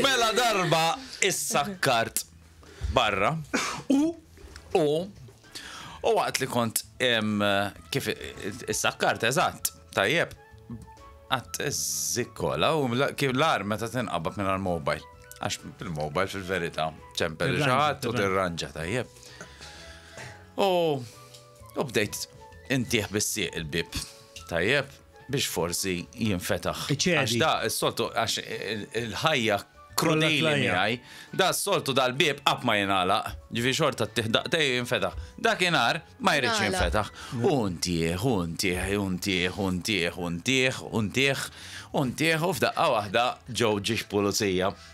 Mela darba issakkart barra u u u waqt li kont kif issakkart eżatt, tajjeb, għat zikkola u kif l-ar meta tinqabab minn għal-mobile. Għax bil-mobile fil-verita ċempel ġaħat u tirranġa tajjeb. U U bdejt intih bis-sieq il-bib. Tajjeb, biex forsi jinfetaħ. Għax da, s-soltu, għax il-ħajja krudili miegħi, da s-soltu dal-bib qatt ma jingħalaq, ġifi xorta t-tiħdaqtej jinfetaħ. Dak inar ma jridx jinfetaħ. U ntieħ, u ntieħ, u ntieħ, u ntieħ, u ntieħ, u ntieħ, u ntieħ, u f'daqqa waħda ġew ġiex pulizija.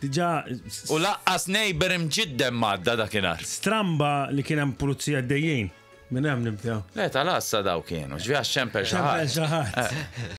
Diġà. U laqqas nejber imġiddem m'għadda dakinhar. Stramba li kien hemm pulizija għaddejjin. Minn hemm nibdew. Le tal-għassa daw kienu, ġvi għax ċempel xi ħadd. Ċempel xi ħadd. Eh.